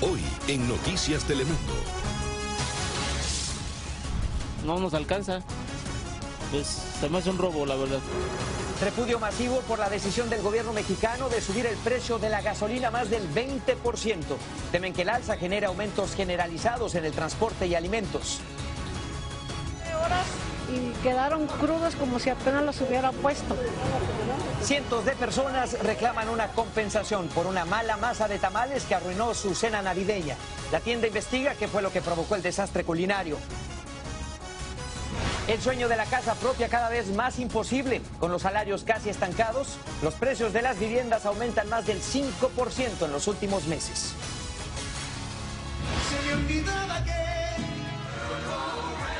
Hoy en Noticias Telemundo. No nos alcanza. Pues se me hace un robo, la verdad. Repudio masivo por la decisión del gobierno mexicano de subir el precio de la gasolina más del 20%. Temen que el alza genere aumentos generalizados en el transporte y alimentos. horas y quedaron crudos como si apenas los hubiera puesto. Cientos de personas reclaman una compensación por una mala masa de tamales que arruinó su cena navideña. La tienda investiga qué fue lo que provocó el desastre culinario. El sueño de la casa propia cada vez más imposible. Con los salarios casi estancados, los precios de las viviendas aumentan más del 5% en los últimos meses.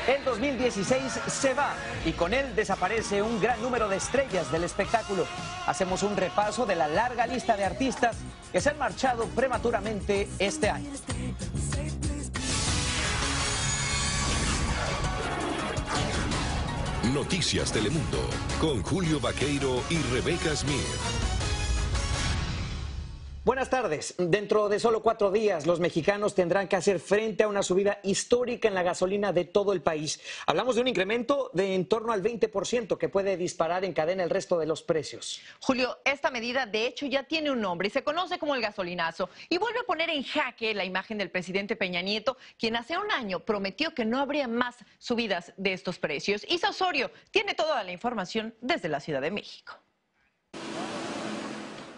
El 2016 se va y con él desaparece un gran número de estrellas del espectáculo. Hacemos un repaso de la larga lista de artistas que se han marchado prematuramente este año. Noticias Telemundo con Julio Vaqueiro y Rebeca Smith. Buenas tardes. Dentro de solo cuatro días, los mexicanos tendrán que hacer frente a una subida histórica en la gasolina de todo el país. Hablamos de un incremento de en torno al 20% que puede disparar en cadena el resto de los precios. Julio, esta medida de hecho ya tiene un nombre y se conoce como el gasolinazo y vuelve a poner en jaque la imagen del presidente Peña Nieto, quien hace un año prometió que no habría más subidas de estos precios. Isa Osorio tiene toda la información desde la Ciudad de México.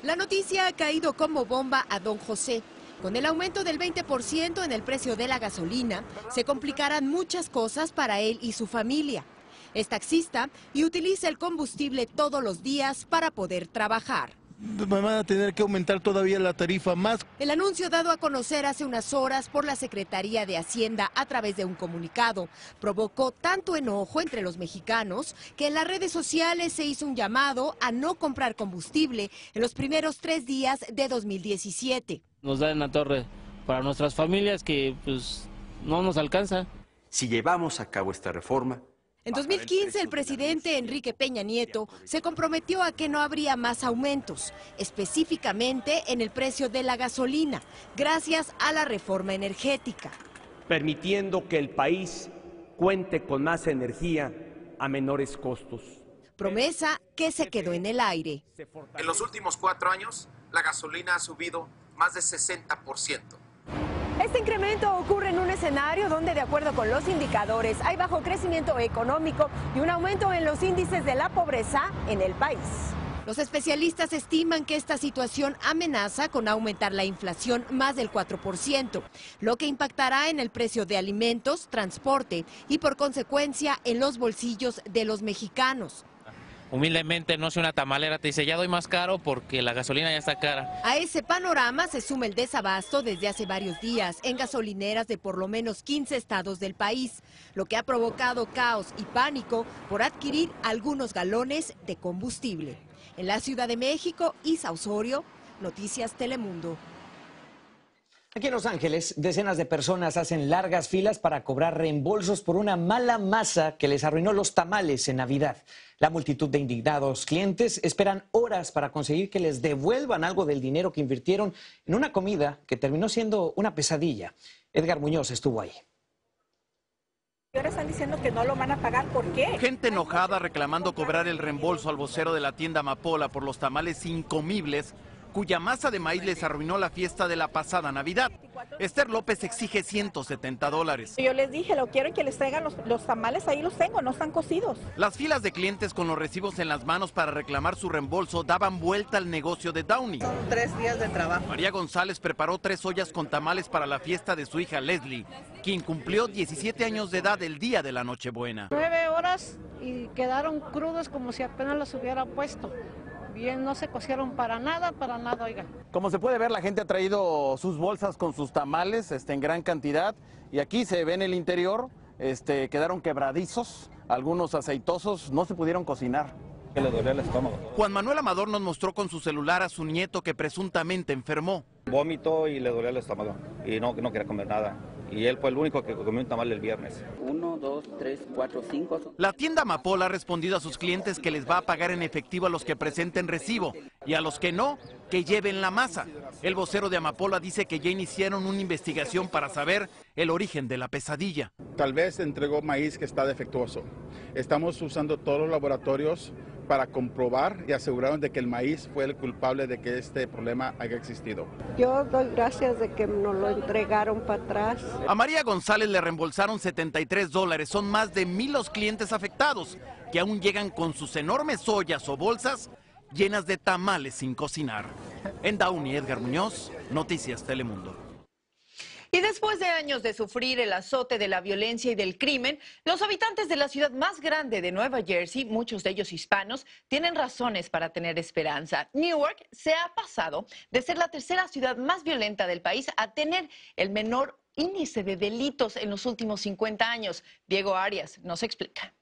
La noticia ha caído como bomba a don José. Con el aumento del 20% en el precio de la gasolina, se complicarán muchas cosas para él y su familia. Es taxista y utiliza el combustible todos los días para poder trabajar. Me van a tener que aumentar todavía la tarifa más. El anuncio dado a conocer hace unas horas por la Secretaría de Hacienda a través de un comunicado provocó tanto enojo entre los mexicanos que en las redes sociales se hizo un llamado a no comprar combustible en los primeros tres días de 2017. Nos da en la torre para nuestras familias que pues no nos alcanza. Si llevamos a cabo esta reforma, En 2015, el presidente Enrique Peña Nieto se comprometió a que no habría más aumentos, específicamente en el precio de la gasolina, gracias a la reforma energética. permitiendo que el país cuente con más energía a menores costos. Promesa que se quedó en el aire. En los últimos cuatro años, la gasolina ha subido más de 60%. Este incremento ocurre en un escenario donde, de acuerdo con los indicadores, hay bajo crecimiento económico y un aumento en los índices de la pobreza en el país. Los especialistas estiman que esta situación amenaza con aumentar la inflación más del 4%, lo que impactará en el precio de alimentos, transporte y por consecuencia en los bolsillos de los mexicanos. Humildemente, no sé, una tamalera te dice, ya doy más caro porque la gasolina ya está cara. A ese panorama se suma el desabasto desde hace varios días en gasolineras de por lo menos 15 estados del país, lo que ha provocado caos y pánico por adquirir algunos galones de combustible. En la Ciudad de México, Isa Osorio, Noticias Telemundo. Aquí en Los Ángeles, decenas de personas hacen largas filas para cobrar reembolsos por una mala masa que les arruinó los tamales en Navidad. La multitud de indignados clientes esperan horas para conseguir que les devuelvan algo del dinero que invirtieron en una comida que terminó siendo una pesadilla. Edgar Muñoz estuvo ahí. Y ahora están diciendo que no lo van a pagar. ¿Por qué? Gente enojada reclamando cobrar el reembolso al vocero de la tienda Amapola por los tamales incomibles cuya masa de maíz les arruinó la fiesta de la pasada Navidad. Esther López exige 170 dólares. Yo les dije, lo quiero que les traigan los, los tamales, ahí los tengo, no están cocidos. Las filas de clientes con los recibos en las manos para reclamar su reembolso daban vuelta al negocio de Downey. Son tres días de trabajo. María González preparó tres ollas con tamales para la fiesta de su hija Leslie, quien cumplió 17 años de edad el día de la Nochebuena. Nueve horas y quedaron crudos como si apenas los hubiera puesto. Bien, no se cocieron para nada, para nada, oiga. Como se puede ver, la gente ha traído sus bolsas con sus tamales este, en gran cantidad y aquí se ve en el interior, este, quedaron quebradizos, algunos aceitosos, no se pudieron cocinar. Que le dolía el estómago. Juan Manuel Amador nos mostró con su celular a su nieto que presuntamente enfermó. Vómito y le dolía el estómago y no, no quería comer nada. Y él fue el único que comió un tamal el viernes. Uno, dos, tres, cuatro, cinco. La tienda Amapola ha respondido a sus clientes que les va a pagar en efectivo a los que presenten recibo. Y a los que no, que lleven la masa. El vocero de Amapola dice que ya iniciaron una investigación para saber el origen de la pesadilla. Tal vez entregó maíz que está defectuoso. Estamos usando todos los laboratorios para comprobar y asegurarnos de que el maíz fue el culpable de que este problema haya existido. Yo doy gracias de que nos lo entregaron para atrás. A María González le reembolsaron 73 dólares. Son más de mil los clientes afectados que aún llegan con sus enormes ollas o bolsas llenas de tamales sin cocinar. En Downey, Edgar Muñoz, Noticias Telemundo. Y después de años de sufrir el azote de la violencia y del crimen, los habitantes de la ciudad más grande de Nueva Jersey, muchos de ellos hispanos, tienen razones para tener esperanza. Newark se ha pasado de ser la tercera ciudad más violenta del país a tener el menor índice de delitos en los últimos 50 años. Diego Arias nos explica.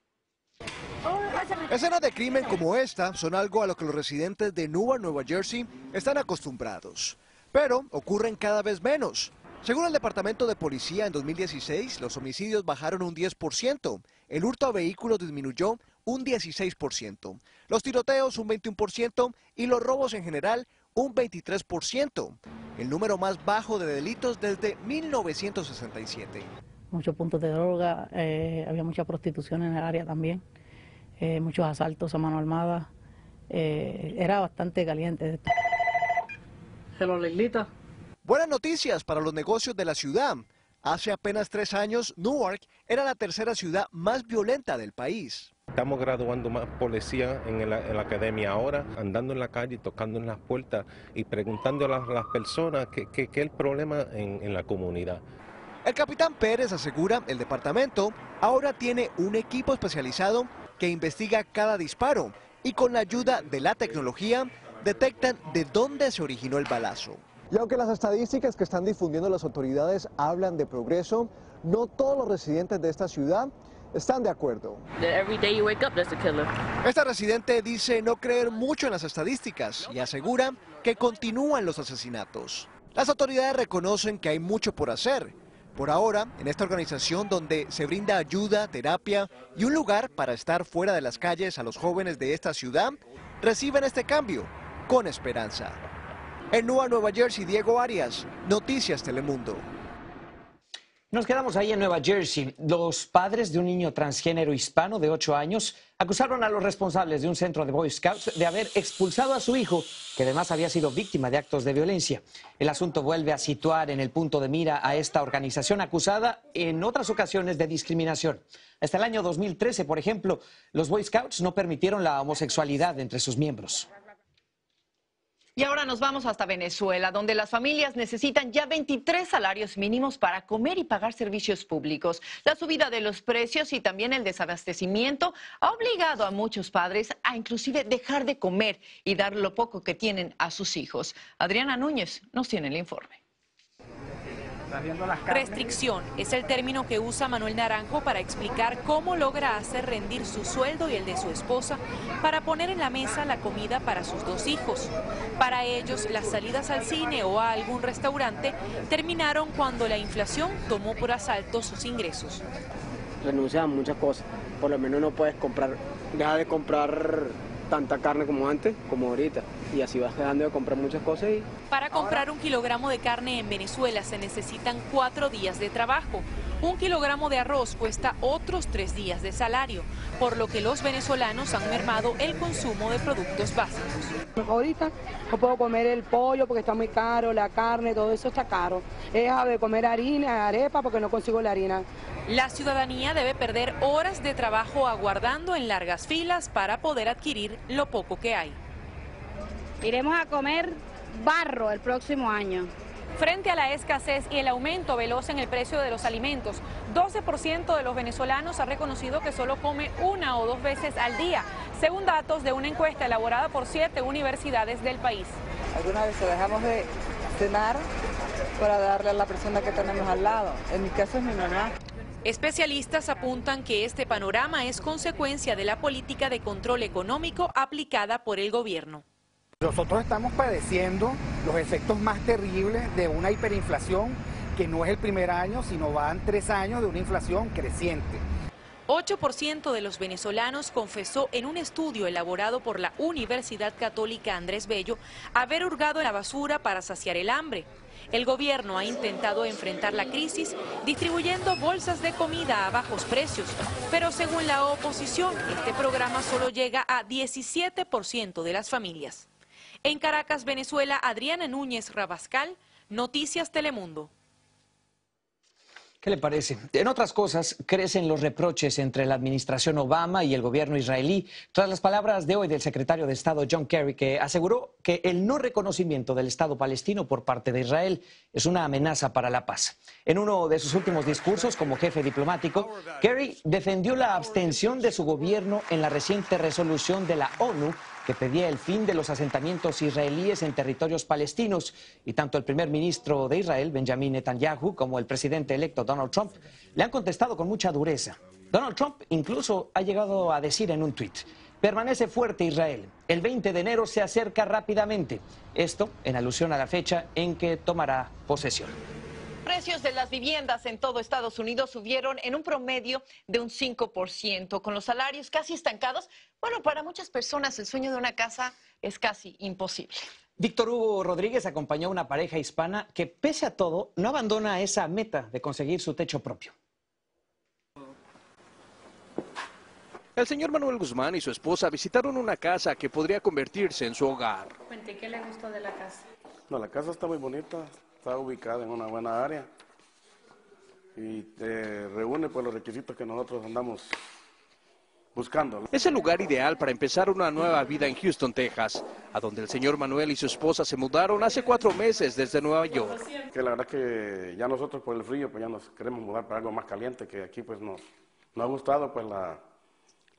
Escenas de crimen como esta son algo a lo que los residentes de Newark, Nueva Jersey, están acostumbrados, pero ocurren cada vez menos. Según el Departamento de Policía, en 2016 los homicidios bajaron un 10%, el hurto a vehículos disminuyó un 16%, los tiroteos un 21% y los robos en general un 23%, el número más bajo de delitos desde 1967. Muchos puntos de droga, eh, había mucha prostitución en el área también, eh, muchos asaltos a mano armada, eh, era bastante caliente. Hello, Leilita. Buenas noticias para los negocios de la ciudad. Hace apenas tres años, Newark era la tercera ciudad más violenta del país. Estamos graduando más policía en la, academia ahora, andando en la calle, tocando en las puertas y preguntando a las, personas qué es el problema en, en la comunidad. El capitán Pérez asegura el departamento ahora tiene un equipo especializado que investiga cada disparo y con la ayuda de la tecnología detectan de dónde se originó el balazo. Y aunque las estadísticas que están difundiendo las autoridades hablan de progreso, no todos los residentes de esta ciudad están de acuerdo. Esta residente dice no creer mucho en las estadísticas y asegura que continúan los asesinatos. Las autoridades reconocen que hay mucho por hacer. Por ahora, en esta organización donde se brinda ayuda, terapia y un lugar para estar fuera de las calles a los jóvenes de esta ciudad, reciben este cambio con esperanza. En Nueva Nueva Jersey, Diego Arias, Noticias Telemundo. Nos quedamos ahí en Nueva Jersey. Los padres de un niño transgénero hispano de 8 años acusaron a los responsables de un centro de Boy Scouts de haber expulsado a su hijo, que además había sido víctima de actos de violencia. El asunto vuelve a situar en el punto de mira a esta organización acusada en otras ocasiones de discriminación. Hasta el año 2013, por ejemplo, los Boy Scouts no permitieron la homosexualidad entre sus miembros. Y ahora nos vamos hasta Venezuela, donde las familias necesitan ya 23 salarios mínimos para comer y pagar servicios públicos. La subida de los precios y también el desabastecimiento ha obligado a muchos padres a inclusive dejar de comer y dar lo poco que tienen a sus hijos. Adriana Núñez nos tiene el informe. Restricción es el término que usa Manuel Naranjo para explicar cómo logra hacer rendir su sueldo y el de su esposa para poner en la mesa la comida para sus dos hijos. Para ellos, las salidas al cine o a algún restaurante terminaron cuando la inflación tomó por asalto sus ingresos. Renuncia a muchas cosas, por lo menos no puedes comprar, deja de comprar tanta carne como antes, como ahorita. Y así vas dejando de comprar muchas cosas. Y... Para comprar un kilogramo de carne en Venezuela se necesitan cuatro días de trabajo. Un kilogramo de arroz cuesta otros tres días de salario, por lo que los venezolanos han mermado el consumo de productos básicos. Ahorita no puedo comer el pollo porque está muy caro, la carne, todo eso está caro. He dejado de comer harina, arepa porque no consigo la harina. La ciudadanía debe perder horas de trabajo aguardando en largas filas para poder adquirir lo poco que hay. Iremos a comer barro el próximo año. Frente a la escasez y el aumento veloz en el precio de los alimentos, 12% de los venezolanos ha reconocido que solo come una o dos veces al día, según datos de una encuesta elaborada por siete universidades del país. Algunas veces dejamos de cenar para darle a la persona que tenemos al lado. En mi caso es mi mamá. Especialistas apuntan que este panorama es consecuencia de la política de control económico aplicada por el gobierno. Nosotros estamos padeciendo los efectos más terribles de una hiperinflación que no es el primer año, sino van tres años de una inflación creciente. 8% de los venezolanos confesó en un estudio elaborado por la Universidad Católica Andrés Bello haber hurgado en la basura para saciar el hambre. El gobierno ha intentado enfrentar la crisis distribuyendo bolsas de comida a bajos precios, pero según la oposición, este programa solo llega a 17% de las familias. En Caracas, Venezuela, Adriana Núñez Rabascal, Noticias Telemundo. ¿Qué le parece? En otras cosas, crecen los reproches entre la administración Obama y el gobierno israelí tras las palabras de hoy del secretario de Estado John Kerry, que aseguró que el no reconocimiento del Estado palestino por parte de Israel es una amenaza para la paz. En uno de sus últimos discursos como jefe diplomático, Kerry defendió la abstención de su gobierno en la reciente resolución de la ONU que pedía el fin de los asentamientos israelíes en territorios palestinos. Y tanto el primer ministro de Israel, Benjamin Netanyahu, como el presidente electo Donald Trump le han contestado con mucha dureza. Donald Trump incluso ha llegado a decir en un tuit, permanece fuerte Israel. El 20 de enero se acerca rápidamente. Esto en alusión a la fecha en que tomará posesión precios de las viviendas en todo Estados Unidos subieron en un promedio de un 5%, con los salarios casi estancados. Bueno, para muchas personas el sueño de una casa es casi imposible. Víctor Hugo Rodríguez acompañó a una pareja hispana que, pese a todo, no abandona esa meta de conseguir su techo propio. El señor Manuel Guzmán y su esposa visitaron una casa que podría convertirse en su hogar. Cuente, ¿qué le gustó de la casa? No, la casa está muy bonita, está ubicada en una buena área y reúne pues, los requisitos que nosotros andamos buscando. Es el lugar ideal para empezar una nueva vida en Houston, Texas, a donde el señor Manuel y su esposa se mudaron hace cuatro meses desde Nueva York. Que la verdad que ya nosotros por el frío pues ya nos queremos mudar para algo más caliente, que aquí pues nos, nos ha gustado pues la,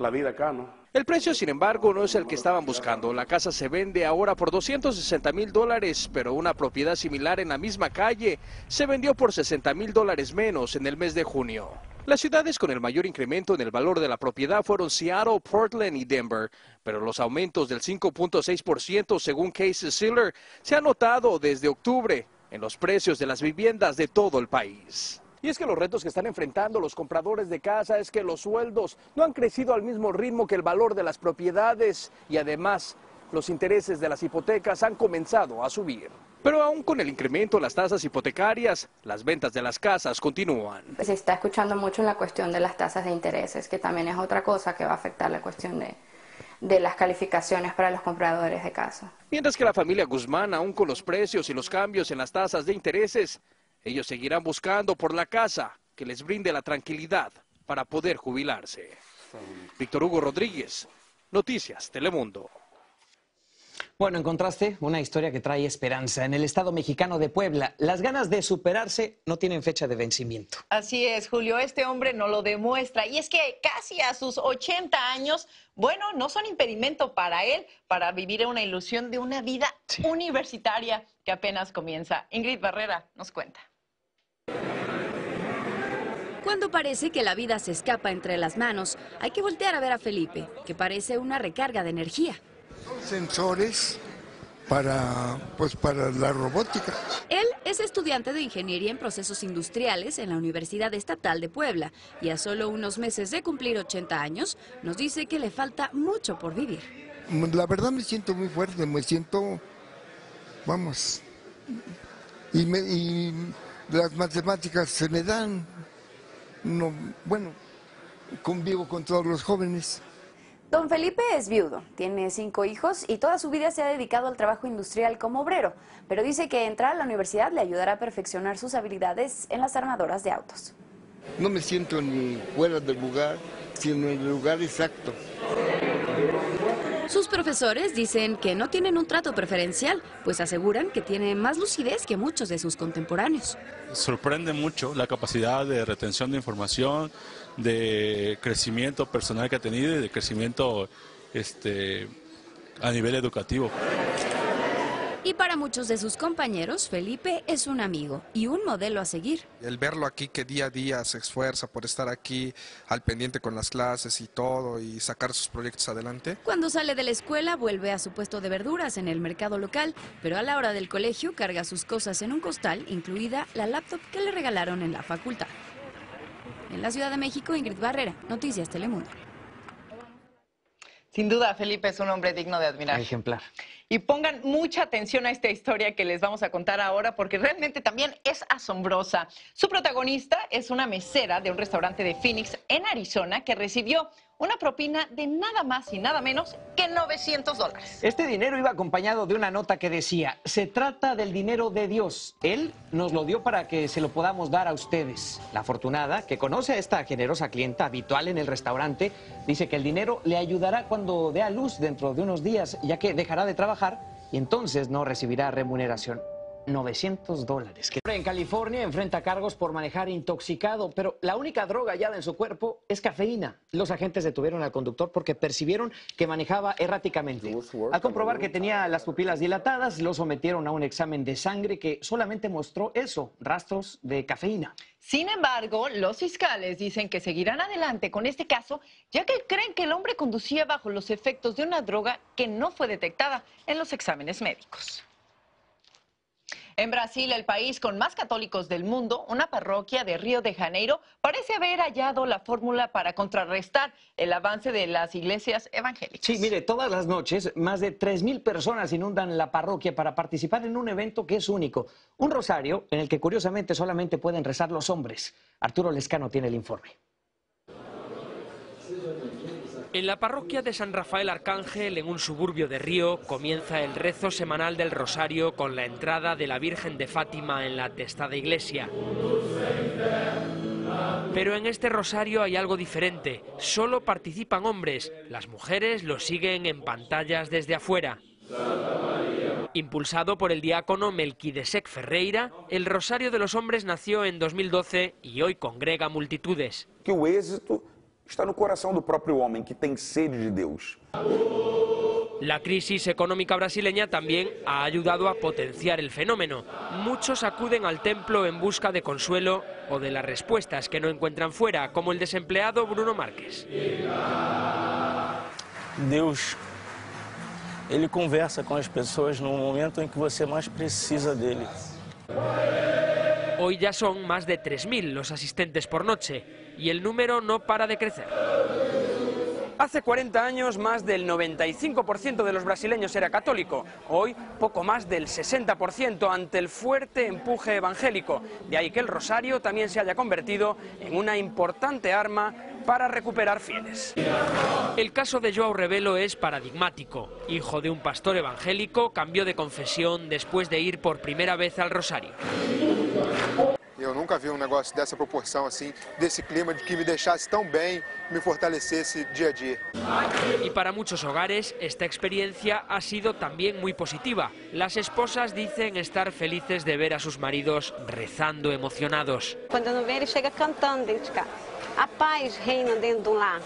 la vida acá, ¿no? El precio, sin embargo, no es el que estaban buscando. La casa se vende ahora por 260 mil dólares, pero una propiedad similar en la misma calle se vendió por 60 mil dólares menos en el mes de junio. Las ciudades con el mayor incremento en el valor de la propiedad fueron Seattle, Portland y Denver, pero los aumentos del 5.6% según Case Sealer se han notado desde octubre en los precios de las viviendas de todo el país. Y es que los retos que están enfrentando los compradores de casa es que los sueldos no han crecido al mismo ritmo que el valor de las propiedades y además los intereses de las hipotecas han comenzado a subir. Pero aún con el incremento de las tasas hipotecarias, las ventas de las casas continúan. Se está escuchando mucho en la cuestión de las tasas de intereses, que también es otra cosa que va a afectar la cuestión de, de las calificaciones para los compradores de casa. Mientras que la familia Guzmán, aún con los precios y los cambios en las tasas de intereses, ellos seguirán buscando por la casa que les brinde la tranquilidad para poder jubilarse. Víctor Hugo Rodríguez, Noticias Telemundo. Bueno, encontraste una historia que trae esperanza. En el estado mexicano de Puebla, las ganas de superarse no tienen fecha de vencimiento. Así es, Julio, este hombre no lo demuestra. Y es que casi a sus 80 años, bueno, no son impedimento para él para vivir una ilusión de una vida universitaria que apenas comienza. Ingrid Barrera nos cuenta. Cuando parece que la vida se escapa entre las manos, hay que voltear a ver a Felipe, que parece una recarga de energía. Sensores para, pues, para la robótica. Él es estudiante de Ingeniería en Procesos Industriales en la Universidad Estatal de Puebla y a solo unos meses de cumplir 80 años nos dice que le falta mucho por vivir. La verdad me siento muy fuerte, me siento, vamos, y, me, y las matemáticas se me dan, no, bueno, convivo con todos los jóvenes. Don Felipe es viudo, tiene cinco hijos y toda su vida se ha dedicado al trabajo industrial como obrero, pero dice que entrar a la universidad le ayudará a perfeccionar sus habilidades en las armadoras de autos. No me siento ni fuera del lugar, sino en el lugar exacto. Sus profesores dicen que no tienen un trato preferencial, pues aseguran que tiene más lucidez que muchos de sus contemporáneos. Sorprende mucho la capacidad de retención de información, de crecimiento personal que ha tenido y de crecimiento este, a nivel educativo. Y para muchos de sus compañeros, Felipe es un amigo y un modelo a seguir. El verlo aquí que día a día se esfuerza por estar aquí al pendiente con las clases y todo y sacar sus proyectos adelante. Cuando sale de la escuela vuelve a su puesto de verduras en el mercado local, pero a la hora del colegio carga sus cosas en un costal, incluida la laptop que le regalaron en la facultad. En la Ciudad de México, Ingrid Barrera, Noticias Telemundo. Sin duda, Felipe es un hombre digno de admirar. Ejemplar. Y pongan mucha atención a esta historia que les vamos a contar ahora porque realmente también es asombrosa. Su protagonista es una mesera de un restaurante de Phoenix en Arizona que recibió una propina de nada más y nada menos que 900 dólares. Este dinero iba acompañado de una nota que decía, se trata del dinero de Dios. Él nos lo dio para que se lo podamos dar a ustedes. La afortunada, que conoce a esta generosa clienta habitual en el restaurante, dice que el dinero le ayudará cuando dé a luz dentro de unos días, ya que dejará de trabajar y entonces no recibirá remuneración. 900 dólares. En California enfrenta cargos por manejar intoxicado, pero la única droga hallada en su cuerpo es cafeína. Los agentes detuvieron al conductor porque percibieron que manejaba erráticamente. Al comprobar que tenía las pupilas dilatadas, lo sometieron a un examen de sangre que solamente mostró eso, rastros de cafeína. Sin embargo, los fiscales dicen que seguirán adelante con este caso, ya que creen que el hombre conducía bajo los efectos de una droga que no fue detectada en los exámenes médicos. En Brasil, el país con más católicos del mundo, una parroquia de Río de Janeiro parece haber hallado la fórmula para contrarrestar el avance de las iglesias evangélicas. Sí, mire, todas las noches más de 3.000 personas inundan la parroquia para participar en un evento que es único, un rosario en el que curiosamente solamente pueden rezar los hombres. Arturo Lescano tiene el informe. En la parroquia de San Rafael Arcángel, en un suburbio de Río, comienza el rezo semanal del Rosario con la entrada de la Virgen de Fátima en la atestada iglesia. Pero en este rosario hay algo diferente. Solo participan hombres. Las mujeres lo siguen en pantallas desde afuera. Impulsado por el diácono Melquidesec Ferreira, el Rosario de los Hombres nació en 2012 y hoy congrega multitudes. Que o êxito está no coração do próprio homem que tem sede de Deus. La crisis económica brasileña también ha ayudado a potenciar el fenómeno. Muchos acuden al templo en busca de consuelo o de las respuestas que no encuentran fuera, como el desempleado Bruno Márquez. Deus, ele conversa com as pessoas no momento em que você mais precisa dele. Hoy ya son más de 3.000 los asistentes por noche y el número no para de crecer. Hace 40 años más del 95% de los brasileños era católico, hoy poco más del 60% ante el fuerte empuje evangélico, de ahí que el rosario también se haya convertido en una importante arma para recuperar fieles. El caso de Joao Rebelo es paradigmático. Hijo de un pastor evangélico, cambió de confesión después de ir por primera vez al rosario. Eu nunca vi um negócio dessa proporção assim, desse clima de que me deixasse tão bem, me fortalecesse dia a dia. Y para muchos hogares esta experiencia ha sido también muy positiva. Las esposas dicen estar felices de ver a sus maridos rezando emocionados. Quando não vê, ele chega cantando dentro de casa. A paz reina dentro de um lar.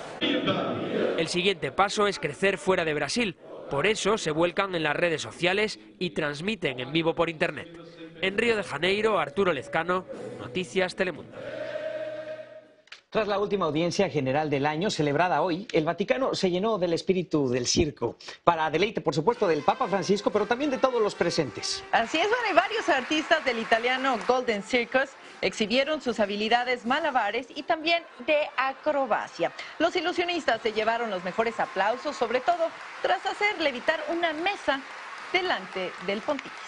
El siguiente paso es crecer fuera de Brasil. Por eso se vuelcan en las redes sociales y transmiten en vivo por Internet. En Río de Janeiro, Arturo Lezcano, Noticias Telemundo. Tras la última audiencia general del año, celebrada hoy, el Vaticano se llenó del espíritu del circo, para deleite, por supuesto, del Papa Francisco, pero también de todos los presentes. Así es, bueno, y varios artistas del italiano Golden Circus exhibieron sus habilidades malabares y también de acrobacia. Los ilusionistas se llevaron los mejores aplausos, sobre todo tras hacer levitar una mesa delante del pontífice.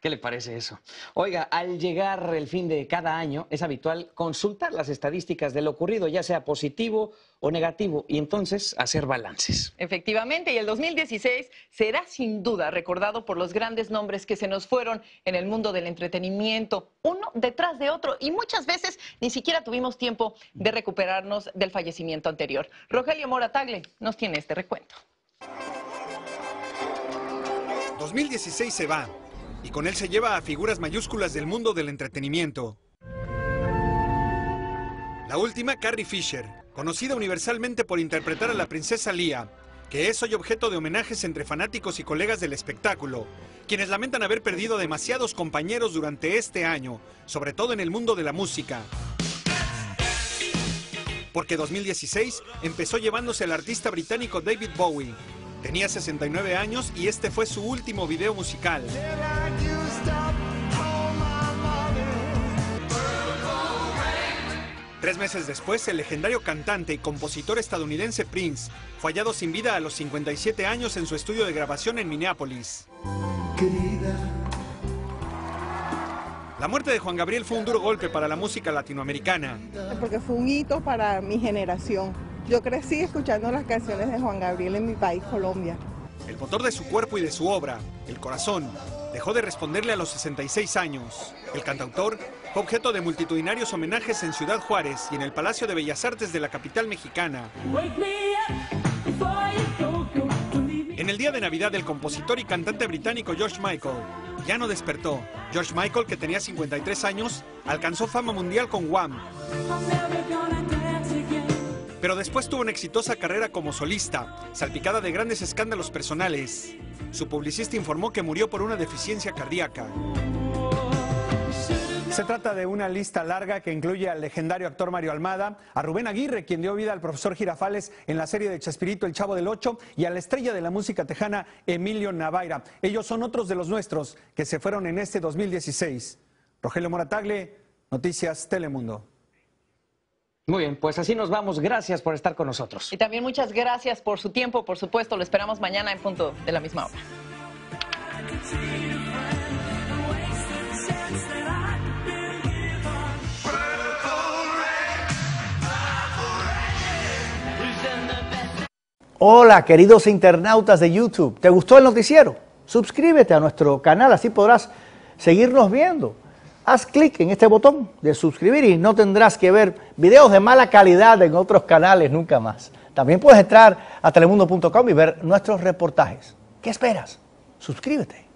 ¿Qué le parece eso? Oiga, al llegar el fin de cada año es habitual consultar las estadísticas de lo ocurrido, ya sea positivo o negativo, y entonces hacer balances. Efectivamente, y el 2016 será sin duda recordado por los grandes nombres que se nos fueron en el mundo del entretenimiento, uno detrás de otro, y muchas veces ni siquiera tuvimos tiempo de recuperarnos del fallecimiento anterior. Rogelio Mora Tagle nos tiene este recuento. 2016 se va y con él se lleva a figuras mayúsculas del mundo del entretenimiento. La última, Carrie Fisher, conocida universalmente por interpretar a la princesa Leia, que es hoy objeto de homenajes entre fanáticos y colegas del espectáculo, quienes lamentan haber perdido demasiados compañeros durante este año, sobre todo en el mundo de la música. Porque 2016 empezó llevándose al artista británico David Bowie, Tenía 69 años y este fue su último video musical. Tres meses después, el legendario cantante y compositor estadounidense Prince fue hallado sin vida a los 57 años en su estudio de grabación en Minneapolis. La muerte de Juan Gabriel fue un duro golpe para la música latinoamericana. Porque fue un hito para mi generación. Yo crecí escuchando las canciones de Juan Gabriel en mi país, Colombia. El motor de su cuerpo y de su obra, el corazón, dejó de responderle a los 66 años. El cantautor fue objeto de multitudinarios homenajes en Ciudad Juárez y en el Palacio de Bellas Artes de la capital mexicana. En el día de Navidad, el compositor y cantante británico George Michael ya no despertó. George Michael, que tenía 53 años, alcanzó fama mundial con Wham. Pero después tuvo una exitosa carrera como solista, salpicada de grandes escándalos personales. Su publicista informó que murió por una deficiencia cardíaca. Se trata de una lista larga que incluye al legendario actor Mario Almada, a Rubén Aguirre, quien dio vida al profesor Girafales en la serie de Chespirito El Chavo del Ocho, y a la estrella de la música tejana Emilio Navaira. Ellos son otros de los nuestros que se fueron en este 2016. Rogelio Moratagle, Noticias Telemundo. Muy bien, pues así nos vamos. Gracias por estar con nosotros. Y también muchas gracias por su tiempo, por supuesto. Lo esperamos mañana en punto de la misma hora. Hola, queridos internautas de YouTube. ¿Te gustó el noticiero? Suscríbete a nuestro canal, así podrás seguirnos viendo. Haz clic en este botón de suscribir y no tendrás que ver videos de mala calidad en otros canales nunca más. También puedes entrar a telemundo.com y ver nuestros reportajes. ¿Qué esperas? Suscríbete.